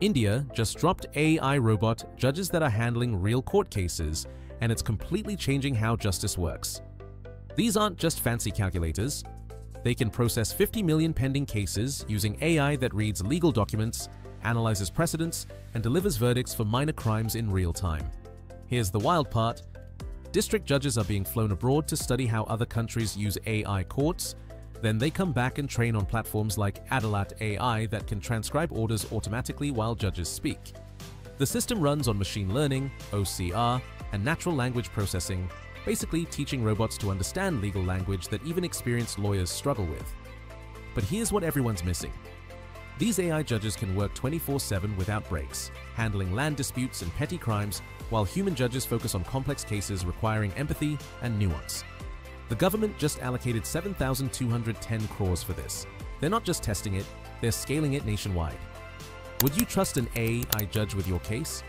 India just dropped AI robot judges that are handling real court cases, and it's completely changing how justice works. These aren't just fancy calculators. They can process 50 million pending cases using AI that reads legal documents, analyzes precedents, and delivers verdicts for minor crimes in real time. Here's the wild part. District judges are being flown abroad to study how other countries use AI courts, then they come back and train on platforms like Adalat AI that can transcribe orders automatically while judges speak. The system runs on machine learning, OCR, and natural language processing, basically teaching robots to understand legal language that even experienced lawyers struggle with. But here's what everyone's missing. These AI judges can work 24-7 without breaks, handling land disputes and petty crimes, while human judges focus on complex cases requiring empathy and nuance. The government just allocated 7,210 crores for this. They're not just testing it, they're scaling it nationwide. Would you trust an AI judge with your case?